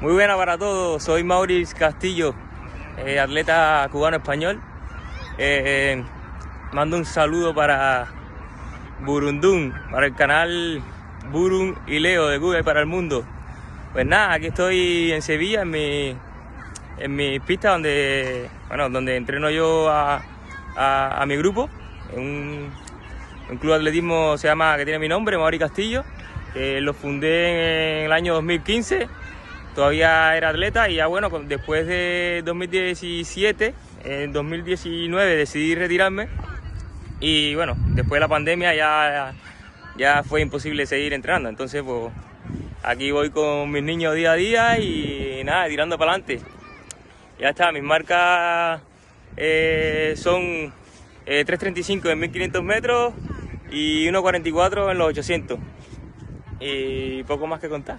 Muy buena para todos, soy Maurice Castillo, eh, atleta cubano-español. Eh, mando un saludo para Burundún, para el canal Burun y Leo de Google para el mundo. Pues nada, aquí estoy en Sevilla, en mi, en mi pista donde, bueno, donde entreno yo a, a, mi grupo, en un, un, club de atletismo se llama, que tiene mi nombre, Maurice Castillo, que lo fundé en el año 2015 todavía era atleta y ya bueno, después de 2017, en 2019 decidí retirarme y bueno, después de la pandemia ya, ya fue imposible seguir entrenando, entonces pues aquí voy con mis niños día a día y nada, tirando para adelante. Ya está, mis marcas eh, son eh, 3.35 en 1500 metros y 1.44 en los 800 y poco más que contar.